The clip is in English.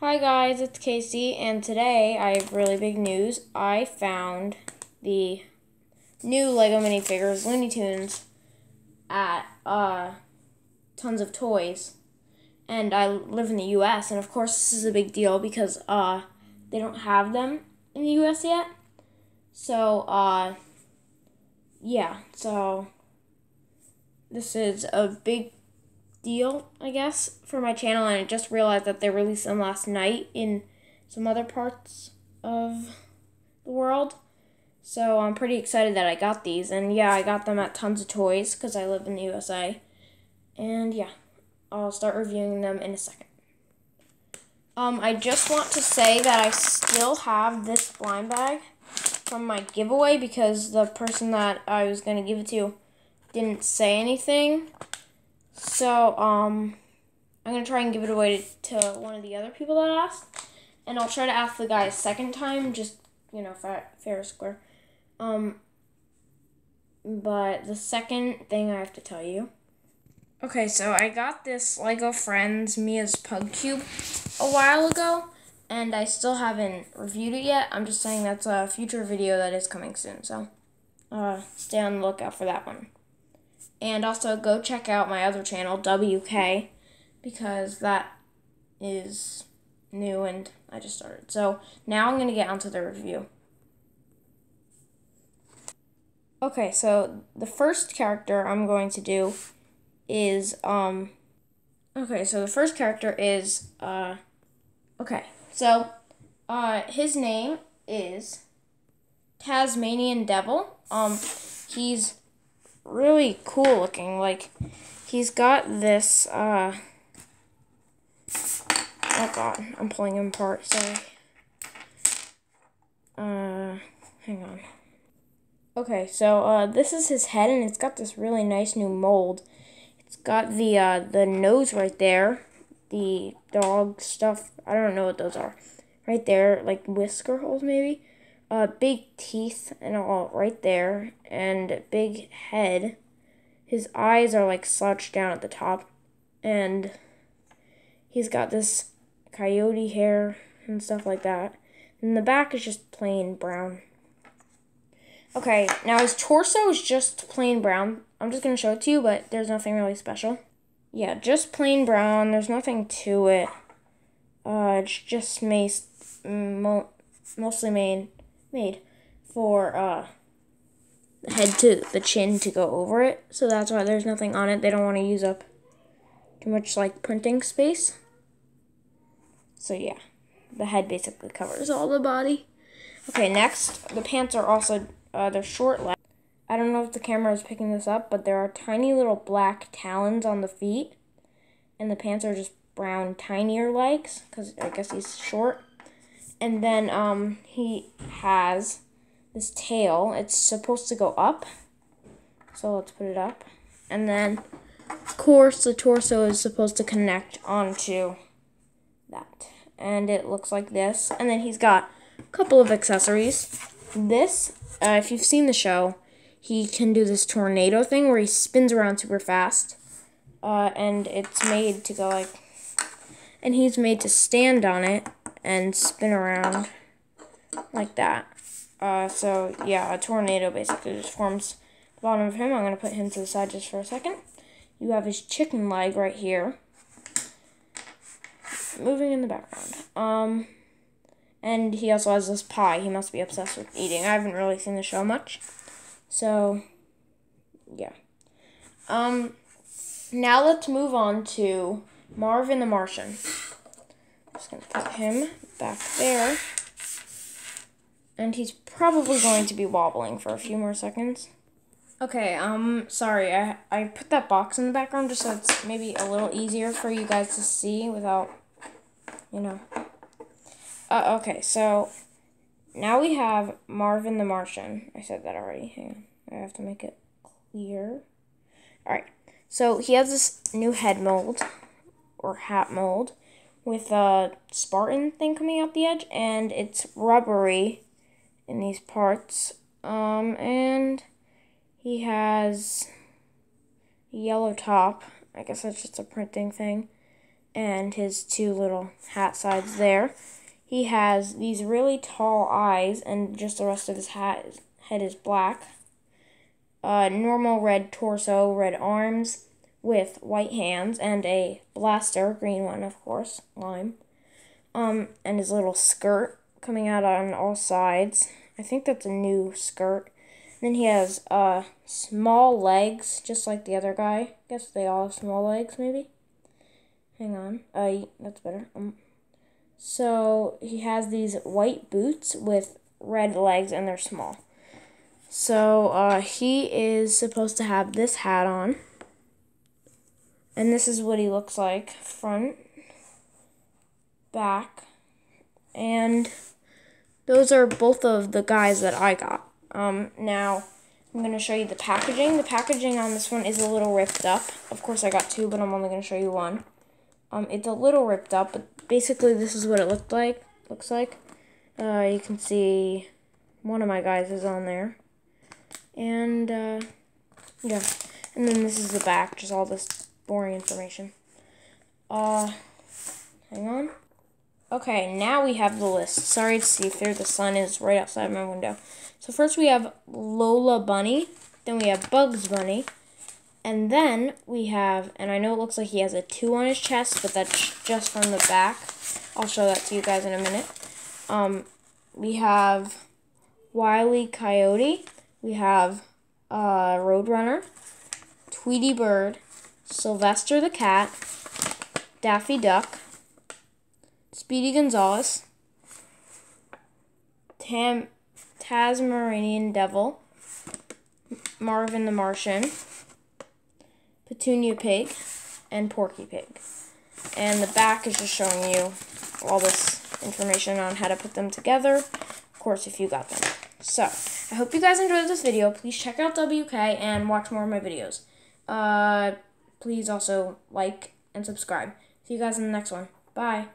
Hi guys, it's Casey, and today I have really big news. I found the new Lego minifigures, Looney Tunes, at uh, Tons of Toys. And I live in the U.S., and of course this is a big deal because uh, they don't have them in the U.S. yet. So, uh, yeah, so this is a big deal, I guess, for my channel, and I just realized that they released them last night in some other parts of the world. So I'm pretty excited that I got these, and yeah, I got them at Tons of Toys because I live in the USA. And yeah, I'll start reviewing them in a second. Um, I just want to say that I still have this blind bag from my giveaway because the person that I was going to give it to didn't say anything. So, um, I'm going to try and give it away to, to one of the other people that asked. And I'll try to ask the guy a second time, just, you know, fair, fair square. Um, but the second thing I have to tell you. Okay, so I got this Lego Friends Mia's Pug Cube a while ago, and I still haven't reviewed it yet. I'm just saying that's a future video that is coming soon, so uh, stay on the lookout for that one. And also go check out my other channel, WK, because that is new and I just started. So now I'm going to get onto the review. Okay, so the first character I'm going to do is, um, okay, so the first character is, uh, okay, so, uh, his name is Tasmanian Devil. Um, he's really cool looking. Like, he's got this, uh, oh god, I'm pulling him apart, sorry. Uh, hang on. Okay, so, uh, this is his head, and it's got this really nice new mold. It's got the, uh, the nose right there, the dog stuff, I don't know what those are. Right there, like whisker holes maybe uh, big teeth and all right there, and big head. His eyes are like slouched down at the top, and he's got this coyote hair and stuff like that. And the back is just plain brown. Okay, now his torso is just plain brown. I'm just going to show it to you, but there's nothing really special. Yeah, just plain brown. There's nothing to it. Uh, it's just mace, mo mostly made made for uh, the head to the chin to go over it. So that's why there's nothing on it. They don't want to use up too much like printing space. So yeah, the head basically covers all the body. Okay, next, the pants are also, uh, they're short leg. I don't know if the camera is picking this up, but there are tiny little black talons on the feet. And the pants are just brown, tinier legs, because I guess he's short and then um, he has this tail. It's supposed to go up. So let's put it up. And then, of course, the torso is supposed to connect onto that. And it looks like this. And then he's got a couple of accessories. This, uh, if you've seen the show, he can do this tornado thing where he spins around super fast. Uh, and it's made to go like... And he's made to stand on it and spin around like that. Uh, so, yeah, a tornado basically just forms the bottom of him. I'm going to put him to the side just for a second. You have his chicken leg right here. Moving in the background. Um, and he also has this pie. He must be obsessed with eating. I haven't really seen the show much. So, yeah. Um, now let's move on to Marvin the Martian. Just going to put him back there. And he's probably going to be wobbling for a few more seconds. Okay, um, sorry, I, I put that box in the background just so it's maybe a little easier for you guys to see without, you know. Uh, okay, so now we have Marvin the Martian. I said that already. Hang on. I have to make it clear. Alright, so he has this new head mold, or hat mold with a Spartan thing coming out the edge, and it's rubbery in these parts. Um, and he has yellow top. I guess that's just a printing thing. and his two little hat sides there. He has these really tall eyes, and just the rest of his hat head is black. Uh, normal red torso, red arms, with white hands, and a blaster, green one, of course, lime. Um, and his little skirt coming out on all sides. I think that's a new skirt. And Then he has uh, small legs, just like the other guy. I Guess they all have small legs, maybe. Hang on. Uh, that's better. Um, so he has these white boots with red legs, and they're small. So uh, he is supposed to have this hat on. And this is what he looks like front, back, and those are both of the guys that I got. Um, now, I'm going to show you the packaging. The packaging on this one is a little ripped up. Of course, I got two, but I'm only going to show you one. Um, it's a little ripped up, but basically this is what it looked like. Looks like. Uh, you can see one of my guys is on there. And, uh, yeah. And then this is the back, just all this boring information. Uh, hang on. Okay, now we have the list. Sorry to see through, the sun is right outside my window. So first we have Lola Bunny, then we have Bugs Bunny, and then we have, and I know it looks like he has a 2 on his chest, but that's just from the back. I'll show that to you guys in a minute. Um, we have Wiley Coyote, we have uh, Roadrunner, Tweety Bird, Sylvester the Cat, Daffy Duck, Speedy Gonzales, Tam Tasmanian Devil, Marvin the Martian, Petunia Pig, and Porky Pig. And the back is just showing you all this information on how to put them together, of course, if you got them. So, I hope you guys enjoyed this video. Please check out WK and watch more of my videos. Uh, please also like and subscribe. See you guys in the next one. Bye.